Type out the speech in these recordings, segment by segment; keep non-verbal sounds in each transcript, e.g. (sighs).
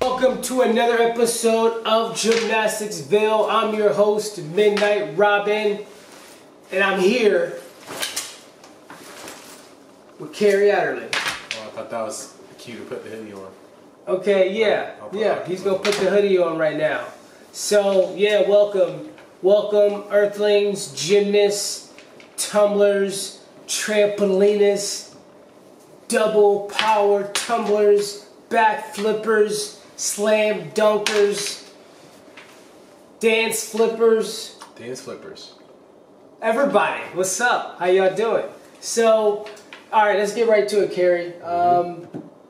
Welcome to another episode of Gymnasticsville. I'm your host, Midknight Robin, and I'm here Kerry Adderly. Oh, I thought that was the cue to put the hoodie on. Okay, yeah, yeah, he's gonna put the hoodie on right now. So, yeah, welcome, welcome, Earthlings, gymnasts, tumblers, trampolinists, double power tumblers, back flippers, slam dunkers, dance flippers. Dance flippers. Everybody, what's up? How y'all doing? So, all right, let's get right to it, Kerry. Um,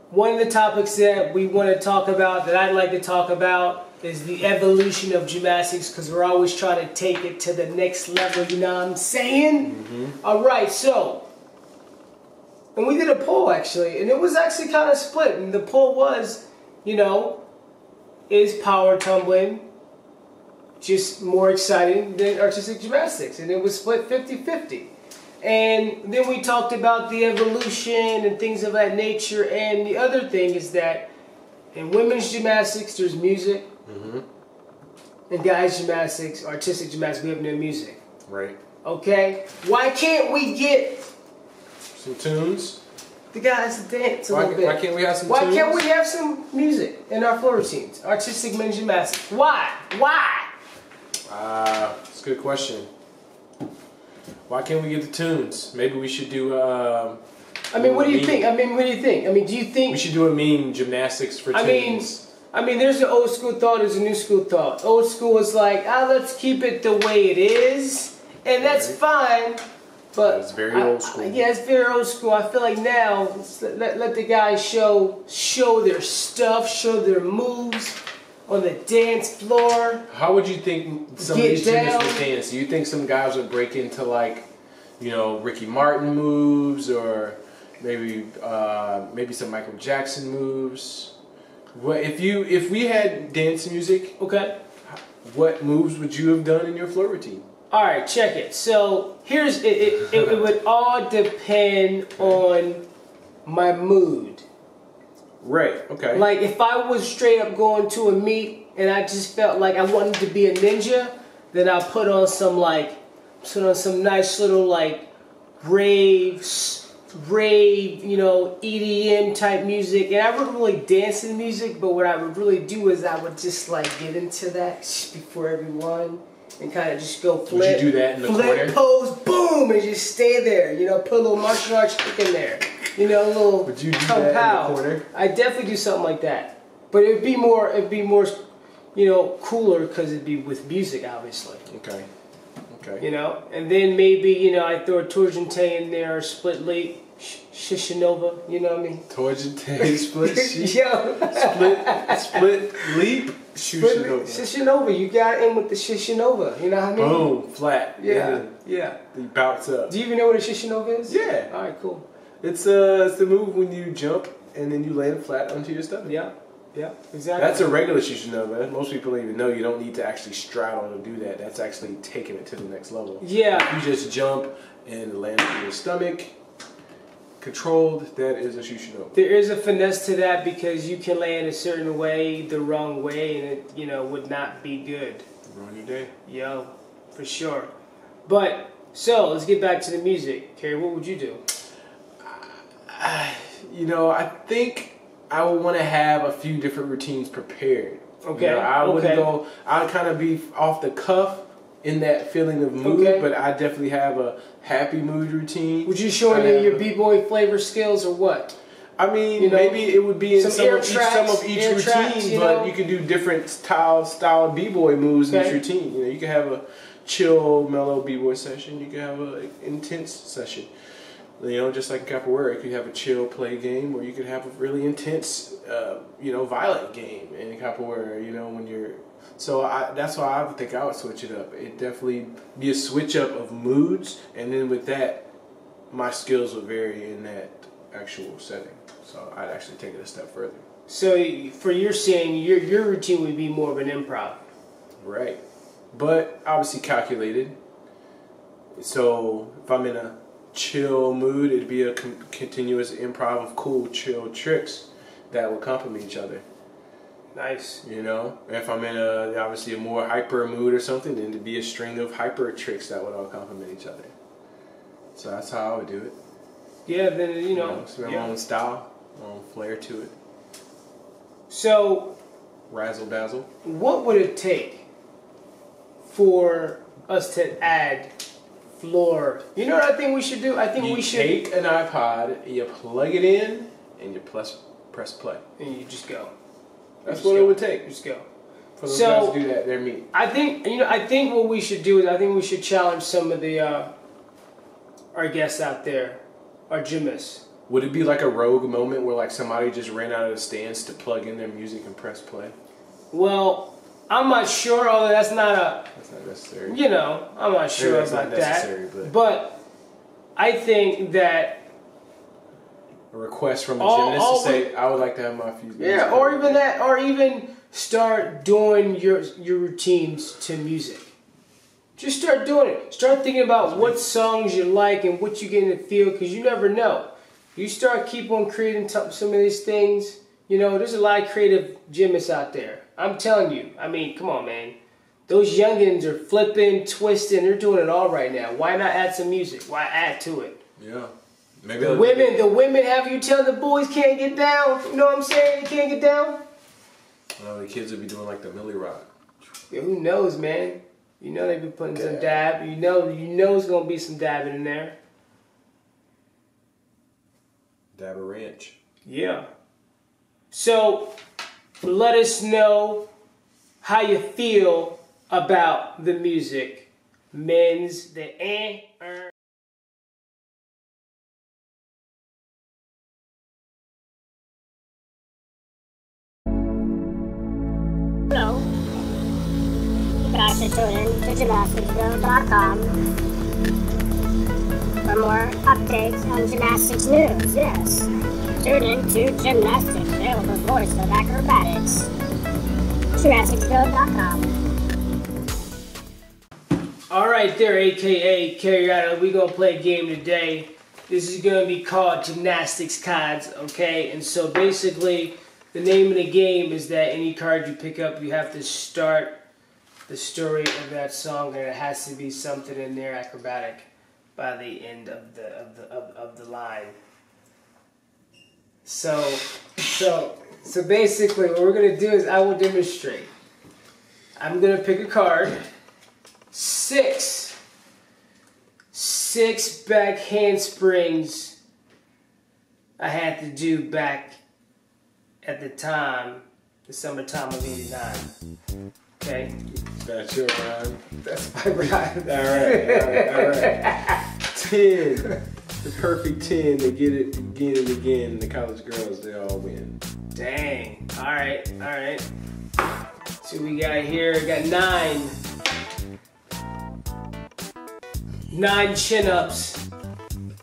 one of the topics that we want to talk about, that I'd like to talk about, is the evolution of gymnastics because we're always trying to take it to the next level. You know what I'm saying? All right, so, and we did a poll actually, and it was actually kind of split. And the poll was, you know, is power tumbling just more exciting than artistic gymnastics. And it was split 50 50. And then we talked about the evolution and things of that nature. And the other thing is that in women's gymnastics, there's music. In guys' gymnastics, artistic gymnastics, we have no music. Right. Okay? Why can't we get Some tunes. the guys to dance a Why, little bit? why can't we have some Why tunes? can't we have some music in our floor routines? Artistic men's gymnastics. Why? Why? Uh, it's a good question. Why can't we get the tunes? Maybe we should do. Um, I mean, what do you Meme. think? I mean, what do you think? I mean, do you think? we should do a meme gymnastics for I mean, tunes. I mean, there's an old school thought, there's a new school thought. Old school is like, ah, let's keep it the way it is, and that's fine. But It's very I- old school. I- yeah, it's very old school. I feel like now let, let the guys show show their stuff, show their moves on the dance floor. How would you think some of these down. would dance? Do you think some guys would break into like, you know, Ricky Martin moves or maybe uh, maybe some Michael Jackson moves? What if you if we had dance music? Okay. What moves would you have done in your floor routine? All right, check it. So here's it. It, it, it would all depend on my mood. Right. Okay. Like if I was straight up going to a meet and I just felt like I wanted to be a ninja, then I put on some like put on some nice little like raves, rave, you know, EDM type music. And I wouldn't really dance to the music, but what I would really do is I would just like get into that before everyone and kind of just go flip. do that in the flip, corner? pose, boom, and just stay there. You know, put a little martial arts kick in there. You know, a little Would you do that in the corner? I definitely do something like that, but it'd be more, it'd be more, you know, cooler because it'd be with music, obviously. okay. Okay. You know, and then maybe you know I throw a tour jeté in there, split leap, sh- Shushunova. You know what I mean? Torsion (laughs) Tay split. (laughs) Yo, split split leap leap, Shushunova. You got in with the Shushunova. You know what I mean? Boom, flat. Yeah, yeah. He bounce up. Do you even know what a Shushunova is? Yeah. All right, cool. It's uh it's the move when you jump and then you land flat onto your stomach. Yeah, yeah, exactly. That's a regular Shushunova. Most people don't even know you don't need to actually straddle to do that. That's actually taking it to the next level. yeah. You just jump and land on your stomach. Controlled, that is a Shushunova. There is a finesse to that because you can land a certain way, the wrong way, and it you know would not be good. Ruin your day. Yo, for sure. But so let's get back to the music. Kerry, what would you do? (sighs) You know, I think I would want to have a few different routines prepared. Okay, You know, I wouldn't okay. go. I'd kind of be off the cuff in that feeling of mood, Okay. but I definitely have a happy mood routine. Would you show any of your um, b boy flavor skills or what? I mean, You know, maybe it would be in some some, of each, some of each routine, tracks, you but know? you can do different style style b boy moves in each routine. You know, you can have a chill, mellow b boy session. You can have an intense session. You know, just like in capoeira, you could have a chill play game, or you could have a really intense, uh, you know, violent game in capoeira. You know, when you're so I, that's why I would think I would switch it up. It definitely be a switch up of moods, and then with that, my skills would vary in that actual setting. So I'd actually take it a step further. So for your saying, your your routine would be more of an improv. Right. But obviously calculated. So if I'm in a chill mood, it'd be a con- continuous improv of cool, chill tricks that would complement each other. Nice. You know, if I'm in a obviously a more hyper mood or something, then it'd be a string of hyper tricks that would all complement each other. So that's how I would do it. Yeah. Then you You know. know, so my yeah. own style, my own flair to it. So Razzle dazzle. what would it take for us to add floor? You know what I think we should do? I think You we should. take an iPod, you plug it in, and you press press play. and you just go. That's Just what go. it would take Just go. for those So- guys to do that. They're me. I think you know. I think what we should do is I think we should challenge some of the uh, our guests out there, our gymnasts. Would it be like a rogue moment where like somebody just ran out of the stands to plug in their music and press play? Well, I'm not sure. Although that's not a That's not necessary. you know, I'm not sure that's not about that. necessary, but- but I think that A request from a All- gymnast all to say, "I would like to have my few. yeah, or even that, or even start doing your your routines to music. Just start doing it. Start thinking about what songs you like and what you get in the feel, because you never know. You start keep on creating t- some of these things. You know, there's a lot of creative gymnasts out there. I'm telling you. I mean, come on, man. Those youngins are flipping, twisting. They're doing it all right now. Why not add some music? Why add to it? Yeah, maybe The women, the women have you tell the boys can't get down. You know what I'm saying? They can't get down. Oh, the kids would be doing like the Millie Rock. Yeah, who knows, man? You know they be putting some dab. You know, you know it's gonna be some dabbing in there. Dab a Ranch. Yeah. So, let us know how you feel about the music. Men's the eh. er. Hello. You can actually tune in to gymnasticsville.com for more updates on gymnastics news. Yes. Tune in to Gymnasticsville, voice of acrobatics. Gymnasticsville.com. All right, there, aka Carriata. We gonna play a game today. This is gonna be called Gymnastics Cards, okay? And so basically, the name of the game is that any card you pick up, you have to start the story of that song, and it has to be something in there acrobatic by the end of the of the of, of the line. So, so, so basically, what we're gonna do is I will demonstrate. I'm gonna pick a card six six back handsprings I had to do back at the time, the summertime of '89. Okay, That's your rhyme. that's my rhyme. All right, all right, all right. (laughs) Ten, the perfect ten. They get it again and again. The college girls, they all win. Dang. All right, all right. So we got here. We got nine. Nine chin ups,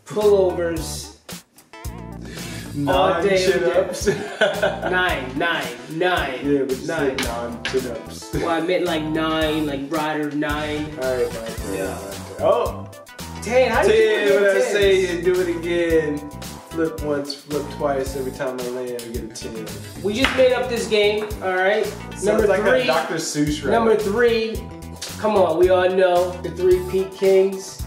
pullovers. All day, chin-ups. (laughs) Nine, nine, nine, yeah, but nine. said non-chin-ups. Well, I meant like nine, like rider nine. All right, my turn. Yeah. Oh, Did you ten. When I say and do it again, flip once, flip twice. Every time I land, we get a ten. We just made up this game, all right. number like three, a Dr. Seuss right number three. Come on, we all know the three Pete Kings,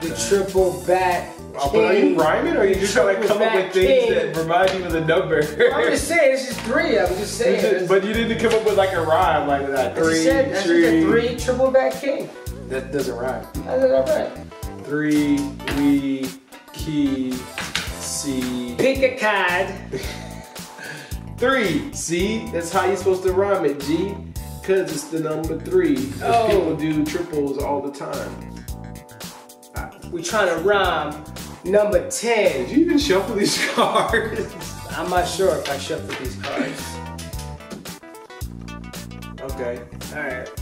the Okay. triple back. Oh, but are you rhyming, or are you just trying to come up with things King. that remind you of the number? I'm just saying, it's just three. I'm just saying. just- but you didn't come up with like a rhyme like that. I Three, said, I three. said three triple back king. That doesn't rhyme. That right? Three, we, key, C. Pick a card. (laughs) Three. See, that's how you're supposed to rhyme it, G. Cause it's the number three. Oh. people do triples all the time. We trying to rhyme number 10. Did you even shuffle these (laughs) cards? I'm not sure if I shuffled these cards. okay. All right.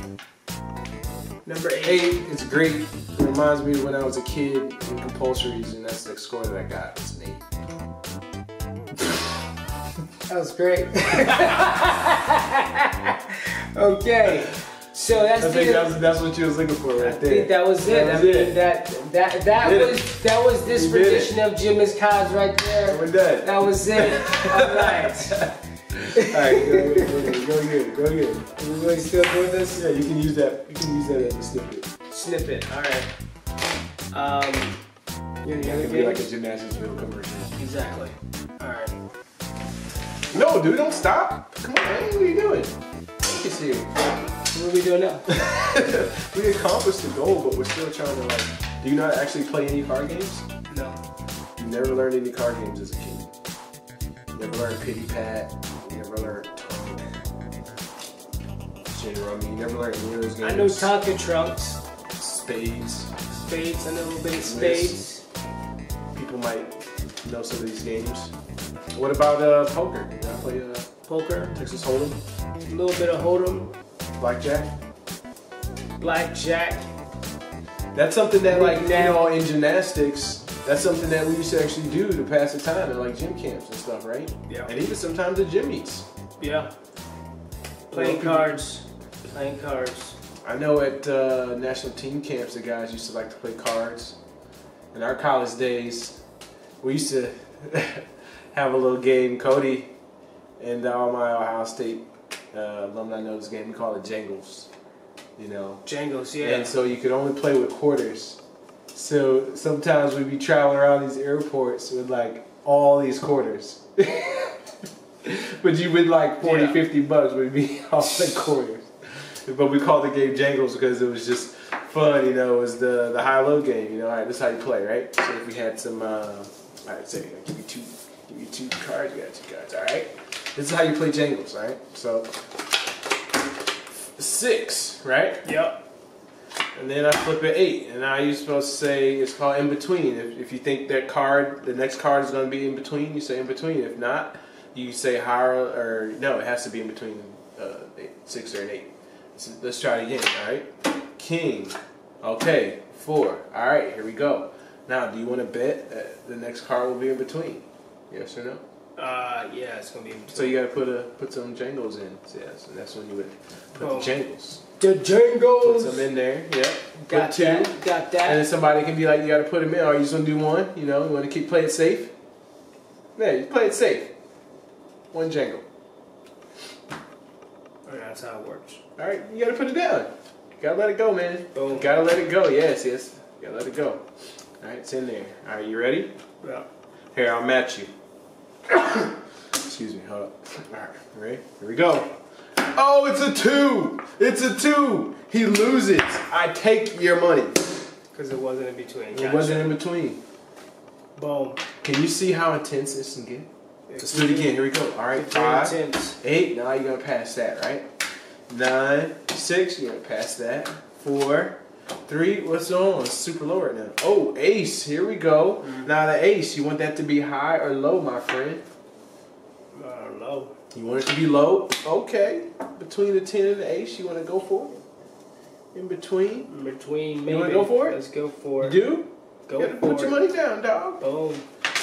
Number eight. Eight, it's great. It reminds me of when I was a kid in compulsories, and that's the score that I got. It's an eight. That was great. (laughs) okay, so that's I think that's, that's what you was looking for right I there. think that was it. That I was mean, it. that that that Did it. was that was this You did it. rendition of Jimmy's cards right there. We're done. That was it. (laughs) All right. All right, go ahead, go ahead, go ahead, go ahead. Everybody still doing this? Yeah, you can use that. You can use that as a snippet. Snippet. All right. Um. yeah, You It gonna could be like a gymnastics video commercial. Exactly. All right. No, dude, don't stop. Come on, man. What are you doing? Look at you. What are we doing now? (laughs) we accomplished the goal, but we're still trying to like. Do you not actually play any card games? No. You never learned any card games as a kid. You never learned pity pat. Never learned tongue. Rummy. You never learned any of those games. I know Tonka trunks, Spades. spades. I know a little bit of spades. People might know some of these games. What about uh, poker? You know, play uh, Poker. Texas Hold'em, A little bit of hold'em. blackjack. Blackjack. That's something that, like, you in gymnastics, that's something that we used to actually do to pass the time at like gym camps and stuff, right? Yeah. And even sometimes at gym meets. Yeah. Playing cards. Playing cards. I know at uh, national team camps, the guys used to like to play cards. In our college days, we used to (laughs) have a little game. Cody and all my Ohio State uh, alumni know this game. We call it Jangles. You know, Jangles, yeah. And so you could only play with quarters. So sometimes we'd be traveling around these airports with like all these quarters. (laughs) but you win like 40, Yeah. 50 bucks would be (laughs) all the quarters. But we called the game Jangles because it was just fun, you know, it was the, the high-low game, you know, all right, this is how you play, right? So if we had some, uh, all right, say, give you two, give you two cards, you got two cards, all right? This is how you play Jangles, all right? So, six, right? Yep. And then I flip it eight, and now you're supposed to say it's called in between. If, if you think that card, the next card is going to be in between, you say in between. If not, you say higher or no, it has to be in between uh, eight, six or an eight. So let's try it again. All right, king. Okay, four. All right, here we go. Now, do you want to bet that the next card will be in between? Yes or no? Uh, yeah, it's gonna be in So you got to put a put some jangles in. Yes, and that's when you would put Oh. the jangles. The Put Jangles. some in there. Yep. Got put two. that. Got that. And then somebody can be like, you got to put them in, or you just gonna do one. You know, you want to keep play it safe. Yeah, you play it safe. One jangle. Oh, that's how it works. All right, you got to put it down. You gotta let it go, man. Boom. You gotta let it go. Yes, yes. You gotta let it go. All right, it's in there. All right, you ready? Yeah. Here, I'll match you. (coughs) Excuse me. Hold up. All right, ready? Here we go. Oh, it's a two. It's a two. He loses. I take your money. Because it wasn't in between. It wasn't in between. Boom. Can you see how intense this can get? Let's do it again. Here we go. All right, five, intense. eight. Now you're gonna pass that, right? Nine, six. You're gonna pass that. Four, three. What's on? It's super low right now. Oh, ace. Here we go. Now the ace. You want that to be high or low, my friend? Uh, low. You want it to be low? Okay. Between the ten and the ace, you want to go for it? In between? In between, maybe. You wanna go for it? Let's go for You it. do? Go You for put it. your money down, dog. Boom.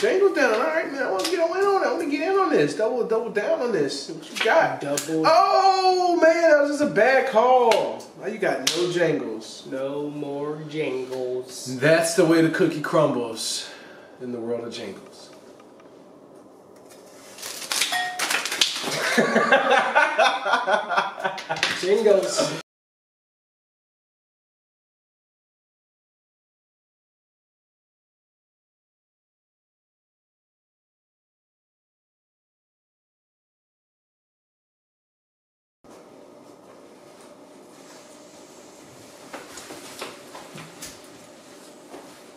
Jangle down. All right, man. I want to get on in on it. I want to get in on this. Double, double down on this. What you got? Double. Oh man, that was just a bad call. Now you got no jangles. No more jangles. That's the way the cookie crumbles in the world of jangles. (laughs) (laughs) Jingles.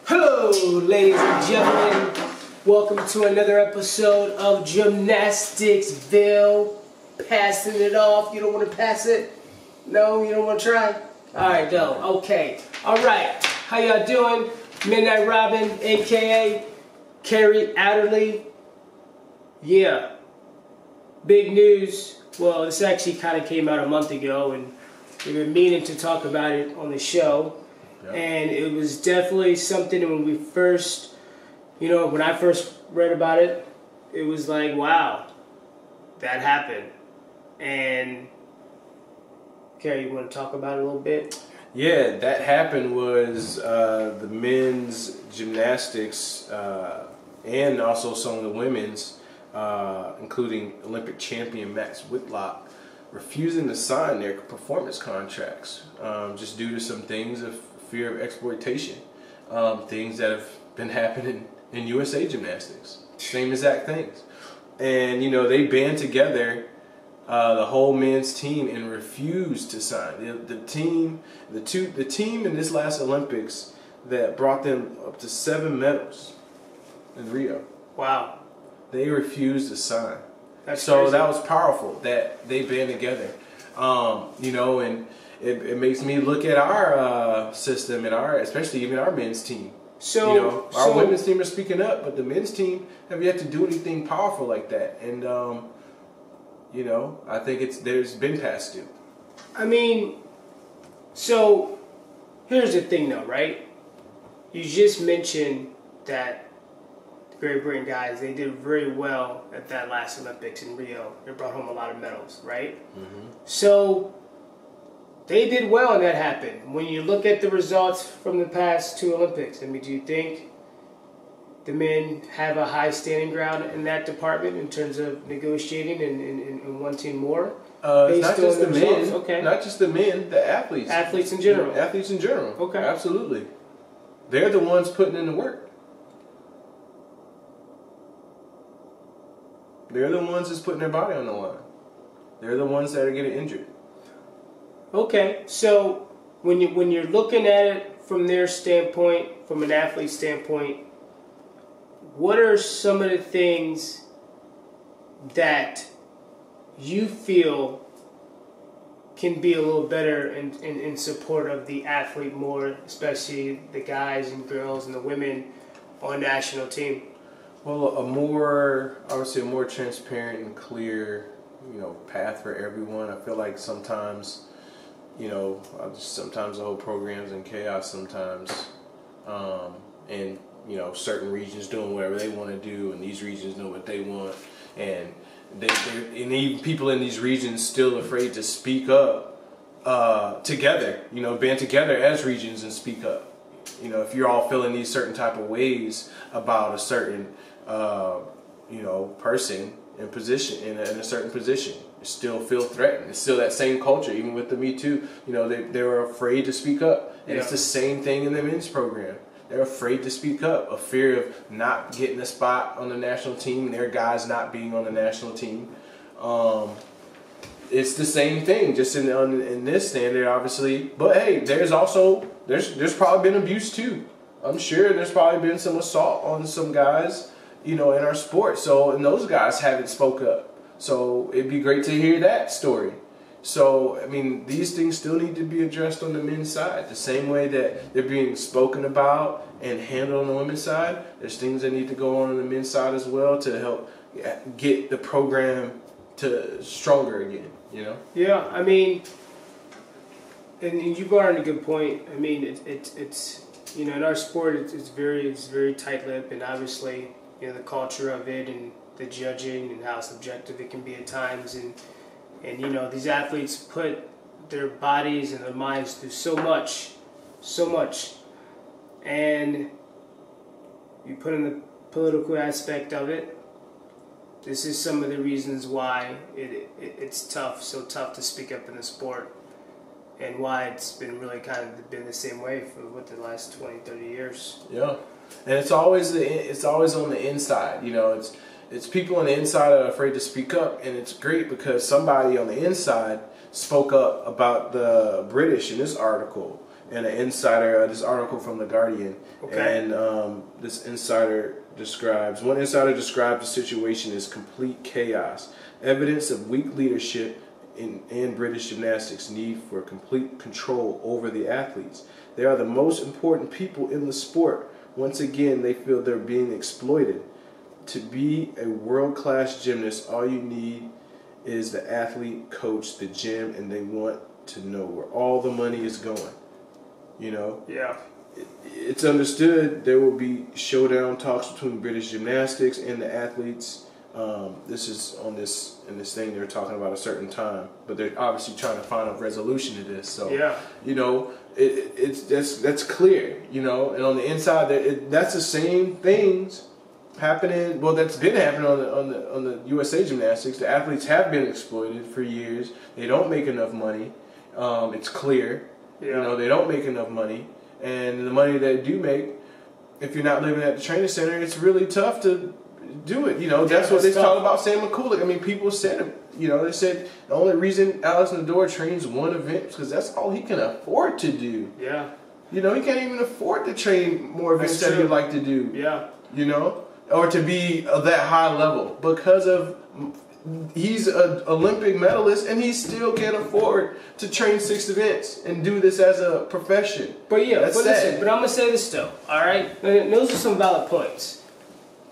Hello, ladies and gentlemen. Welcome to another episode of Gymnasticsville. Passing it off. You don't want to pass it? No, you don't want to try? Alright, no. Okay. Alright. How y'all doing? Midknight Robin, aka Kerry Adderly. Yeah. Big news. Well, this actually kind of came out a month ago, and we've been meaning to talk about it on the show. And it was definitely something when we first, you know, when I first read about it, it was like, wow. that happened, and Kerry, you want to talk about it a little bit? Yeah, that happened was uh, the men's gymnastics uh, and also some of the women's, uh, including Olympic champion Max Whitlock, refusing to sign their performance contracts um, just due to some things of fear of exploitation, um, things that have been (laughs) happening in USA gymnastics, same exact things. And you know they band together uh, the whole men's team and refused to sign. The, the team, the two, the team in this last Olympics that brought them up to seven medals in Rio, Wow, they refused to sign. that's so crazy. that was powerful that they band together. Um, you know, and it, it makes me look at our uh, system and our, especially even our men's team. so. you know, our so, women's team are speaking up, but the men's team have yet to do anything powerful like that. And um, you know, I think it's there's been past due. I mean, so here's the thing, though, right? You just mentioned that the Great Britain guys they did very well at that last Olympics in Rio. They brought home a lot of medals, right? Mm-hmm. So they did well, and that happened. When you look at the results from the past two Olympics, I mean, do you think the men have a high standing ground in that department in terms of negotiating and, and, and- wanting more? Uh, it's not just the men, Okay. not just the men, the athletes, Athletes in general. athletes in general. Okay. absolutely. They're the ones putting in the work. They're the ones that's putting their body on the line. They're the ones that are getting injured. Okay, so when you when you're looking at it from their standpoint, from an athlete standpoint, what are some of the things that you feel can be a little better in, in, in support of the athlete more, especially the guys and girls and the women on national team? Well, a more, I would say, a more transparent and clear, you know, path for everyone. I feel like sometimes, you know, sometimes the whole program's in chaos. Sometimes, um, and you know, certain regions doing whatever they want to do, and these regions know what they want, and they, and even people in these regions still afraid to speak up uh, together. You know, band together as regions and speak up you know, if you're all feeling these certain type of ways about a certain, uh, you know, person in position in a, in a certain position, you still feel threatened. It's still that same culture, even with the Me Too. You know, they they were afraid to speak up, and it's the same thing in the men's program. They're afraid to speak up, a fear of not getting a spot on the national team, their guys not being on the national team. Um, it's the same thing, just in on, in this standard, obviously. But hey, there's also there's there's probably been abuse too. I'm sure there's probably been some assault on some guys, you know, in our sport. So and those guys haven't spoke up. So it'd be great to hear that story. So I mean, these things still need to be addressed on the men's side, the same way that they're being spoken about and handled on the women's side. There's things that need to go on on the men's side as well to help get the program to stronger again. You know. Yeah, I mean, and, you brought in a good point. I mean, it, it, it's you know in our sport it's, it's very it's very tight lipped, and obviously you know the culture of it and the judging and how subjective it can be at times, and and you know these athletes put their bodies and their minds through so much, so much, and you put in the political aspect of it this is some of the reasons why it, it it's tough, so tough to speak up in the sport, and why it's been really kind of been the same way for what the last 20, 30 years. Yeah, and it's always the it's always on the inside. You know, it's it's people on the inside that are afraid to speak up, and it's great because somebody on the inside spoke up about the British in this article, and an insider uh, this article from the Guardian, Okay. and um, this insider describes one insider described the situation as complete chaos, evidence of weak leadership in, in British gymnastics need for complete control over the athletes. They are the most important people in the sport. Once again, they feel they're being exploited. To be a world class gymnast, all you need is the athlete, coach, the gym, and they want to know where all the money is going. You know, Yeah. it's understood there will be showdown talks between British gymnastics and the athletes Um, this is on this in this thing they're talking about a certain time, but they're obviously trying to find a resolution to this. So Yeah. you know, it, it- it's that's that's clear. You know, and on the inside, that that's the same things happening. Well, that's been happening on the on the on the USA Gymnastics. The athletes have been exploited for years. They don't make enough money. Um, it's clear. You know, they don't make enough money, and the money they do make, if you're not living at the training center, it's really tough to do it. You know, that's Yeah, what they talk about Sam Mikulak. I mean, people said. You know, they said the only reason Alex Naddour trains one event is because that's all he can afford to do. Yeah. You know, he can't even afford to train more events that he'd like to do. Yeah. You know, or to be of that high level because of he's an Olympic medalist and he still can't afford to train six events and do this as a profession. But yeah, That's but sad. listen, but I'm gonna say this though, all right? Those are some valid points.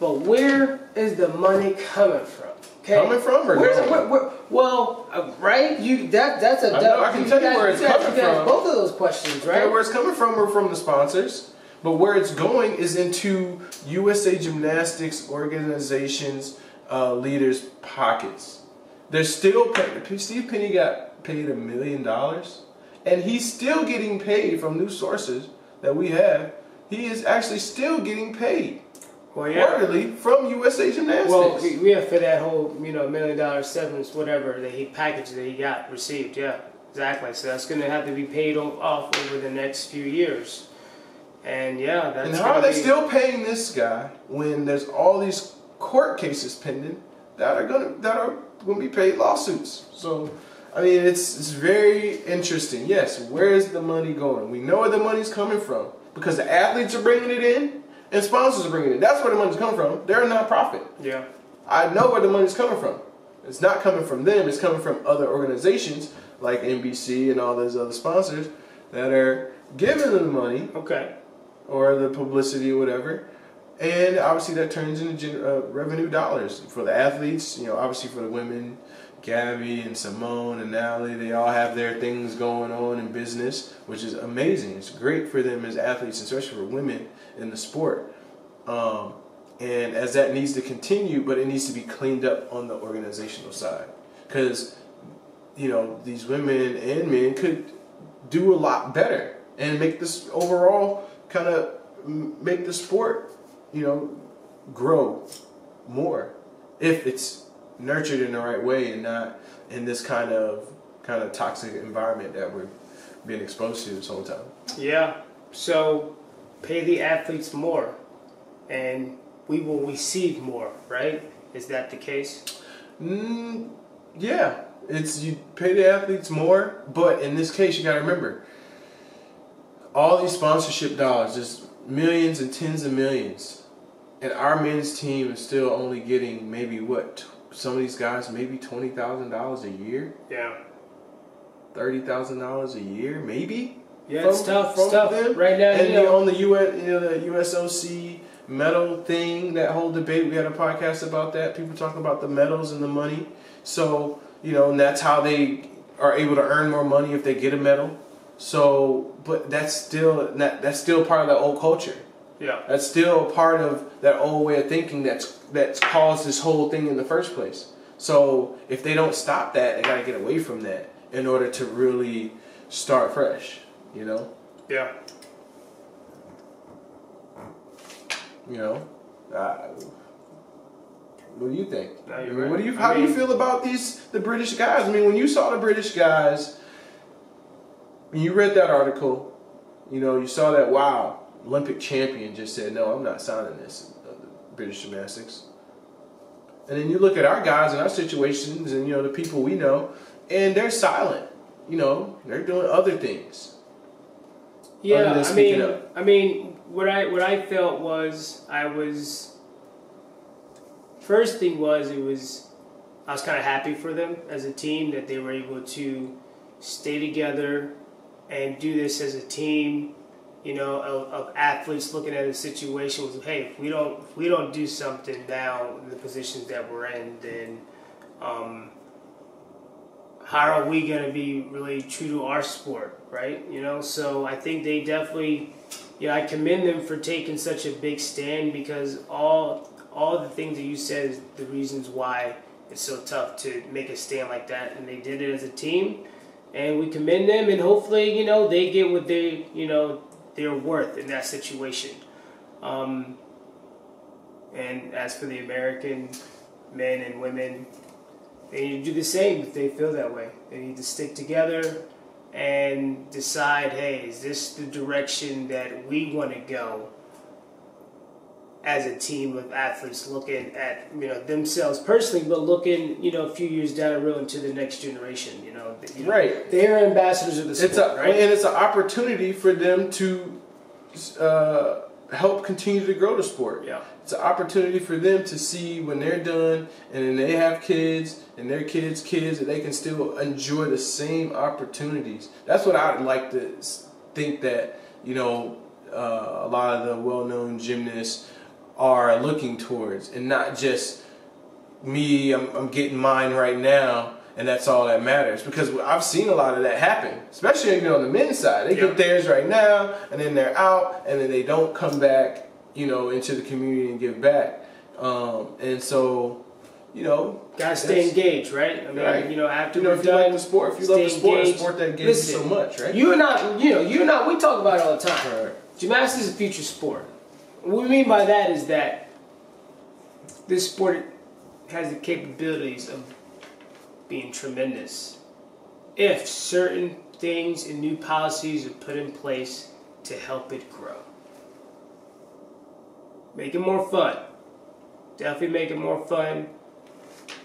But where is the money coming from? Okay, Coming from or Where's it- where- where- well, uh, right? You that that's a I know, I can tell you guys- where it's guys- coming you guys from. Both of those questions, Okay, right? where it's coming from or from the sponsors, but where it's going is into USA Gymnastics organizations uh, leaders' pockets. They're still. Steve Penny got paid a million dollars, and he's still getting paid from new sources that we have. He is actually still getting paid well, yeah. quarterly from USA Gymnastics. Well, we, we have for that whole, you know, million dollar severance, whatever that he package that he got received. Yeah, exactly. So that's going to have to be paid off over the next few years. And yeah, that's And how are they be- still paying this guy when there's all these court cases pending that are gonna that are gonna be paid lawsuits? So, I mean, it's it's very interesting. Yes, where is the money going? We know where the money's coming from because the athletes are bringing it in and sponsors are bringing it. in. That's where the money's coming from. They're a nonprofit. Yeah. I know where the money's coming from. It's not coming from them. It's coming from other organizations like NBC and all those other sponsors that are giving them the money Okay. Or the publicity or whatever. And obviously that turns into uh, revenue dollars for the athletes. You know, obviously for the women, Gabby and Simone and Natalie, they all have their things going on in business, which is amazing. It's great for them as athletes, especially for women in the sport. Um, and as that needs to continue, but it needs to be cleaned up on the organizational side, because you know these women and men could do a lot better and make this overall kind of make the sport, you know, grow more if it's nurtured in the right way and not in this kind of kind of toxic environment that we're being exposed to this whole time. Yeah. So pay the athletes more and we will receive more, right? Is that the case? Mm, yeah, it's you pay the athletes more, but in this case, you got to remember all these sponsorship dollars, just millions and tens of millions, and our men's team is still only getting maybe what some of these guys maybe twenty thousand dollars a year, Yeah. thirty thousand dollars a year, maybe. Yeah, it's tough. from It's tough. them. Right now, and you know, on the US, you know, the USOC medal thing, that whole debate, we had a podcast about that. People talking about the medals and the money. So, you know, and that's how they are able to earn more money if they get a medal. So, but that's still that, that's still part of that old culture. yeah. That's still part of that old way of thinking that's that's caused this whole thing in the first place. So if they don't stop that, they gotta get away from that in order to really start fresh. You know. Yeah. You know, uh, what do you think? I mean. What do you? I How do you feel about these the British guys? I mean, when you saw the British guys, when you read that article, you know, you saw that wow, Olympic champion just said no, I'm not signing this. Uh, British gymnastics. And then you look at our guys and our situations, and you know the people we know, and they're silent. You know, they're doing other things. Yeah, I mean, up. I mean, what I what I felt was I was. First thing was it was, I was kind of happy for them as a team that they were able to stay together and do this as a team. You know, of, of athletes looking at a situation hey, if we don't if we don't do something now in the positions that we're in, then. Um, how are we going to be really true to our sport, right? You know, so I think they definitely, you know, I commend them for taking such a big stand because all all the things that you said is the reasons why it's so tough to make a stand like that, and they did it as a team, and we commend them, and hopefully, you know, they get what they, you know, they're worth in that situation. Um, and as for the American men and women, they need to do the same if they feel that way. They need to stick together and decide, hey, is this the direction that we want to go as a team of athletes looking at you know themselves personally, but looking you know a few years down the road into the next generation. You know, you know, Right. They are ambassadors of the sport, It's a right? and it's an opportunity for them to uh, help continue to grow the sport. Yeah. It's an opportunity for them to see when they're done and then they have kids and their kids' kids that they can still enjoy the same opportunities. That's what I'd like to think that you know uh, a lot of the well-known gymnasts are looking towards, and not just me. I'm, I'm getting mine right now. And that's all that matters because I've seen a lot of that happen, especially even on the men's side. They Yeah. get theirs right now, and then they're out, and then they don't come back, you know, into the community and give back. Um, and so, you know, Gotta stay engaged, right? I mean, Right. you know, after You know, we're if you done, like the sport, if you love the sport, a engaged. sport that gives you so much, right? You and I, you know, you and I, we talk about it all the time. Right. Gymnastics is a future sport. What we mean by that is that this sport has the capabilities of being tremendous if certain things and new policies are put in place to help it grow. Make it more fun. Definitely make it more fun.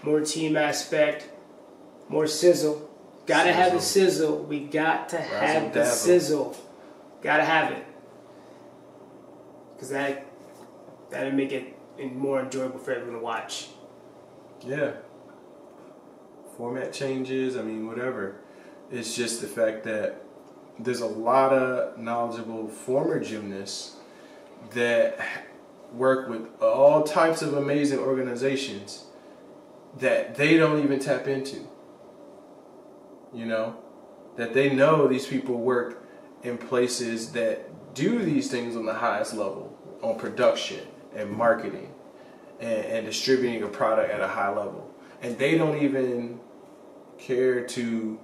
More team aspect. More sizzle. Gotta have the sizzle. We got to have the dazzle. sizzle. Gotta have it. Cause that that'll make it more enjoyable for everyone to watch. Yeah. Format changes, I mean, whatever. It's just the fact that there's a lot of knowledgeable former gymnasts that work with all types of amazing organizations that they don't even tap into. You know? That they know these people work in places that do these things on the highest level on production and marketing and, and distributing a product at a high level. And they don't even care to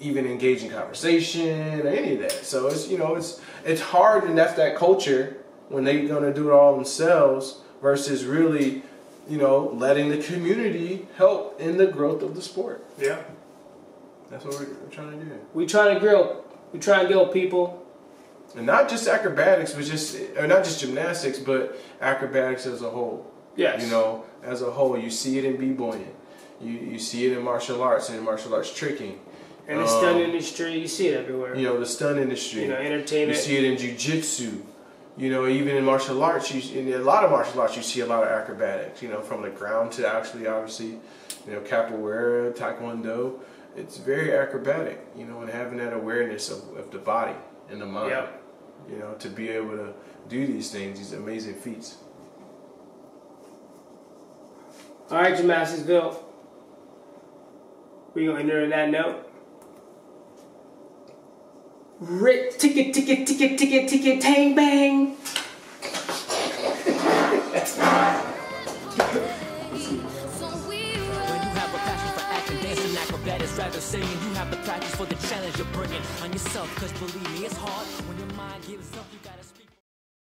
even engage in conversation or any of that. So it's you know it's it's hard and that's that culture when they're gonna do it all themselves versus really you know letting the community help in the growth of the sport. Yeah. That's what we're, we're trying to do. We trying to grill. We trying to grill people. And not just acrobatics, but just or not just gymnastics, but acrobatics as a whole. Yes. You know, as a whole, you see it in b-boying. You you see it in martial arts and in martial arts tricking. And in the Um, stunt industry, you see it everywhere. You know, the stunt industry. You know, entertainment. You see it in jujitsu. You know, even in martial arts, you in a lot of martial arts, you see a lot of acrobatics. You know, from the ground to actually, obviously, you know, capoeira, taekwondo. It's very acrobatic. You know, and having that awareness of, of the body and the mind. Yep. You know, to be able to do these things, these amazing feats. All right, Gymnasticsville. We're gonna enter on that note. Rick, ticket, ticket, ticket, ticket, ticket, tang bang. Have the practice for the challenge you're bringing on yourself. Cause believe me, it's hard when your mind gives up. You got